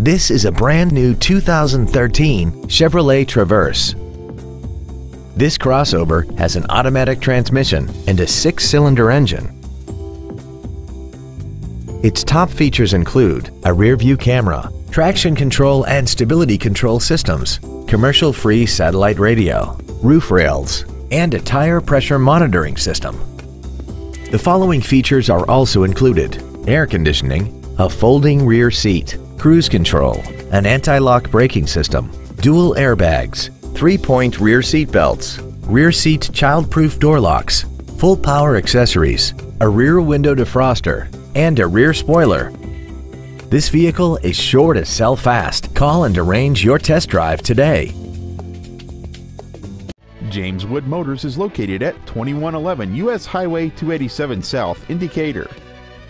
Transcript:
This is a brand new 2013 Chevrolet Traverse. This crossover has an automatic transmission and a six-cylinder engine. Its top features include a rear-view camera, traction control and stability control systems, commercial-free satellite radio, roof rails, and a tire pressure monitoring system. The following features are also included air conditioning, a folding rear seat, cruise control, an anti-lock braking system, dual airbags, three-point rear seat belts, rear seat child-proof door locks, full power accessories, a rear window defroster, and a rear spoiler. This vehicle is sure to sell fast. Call and arrange your test drive today. James Wood Motors is located at 2111 US Highway 287 South in Decatur.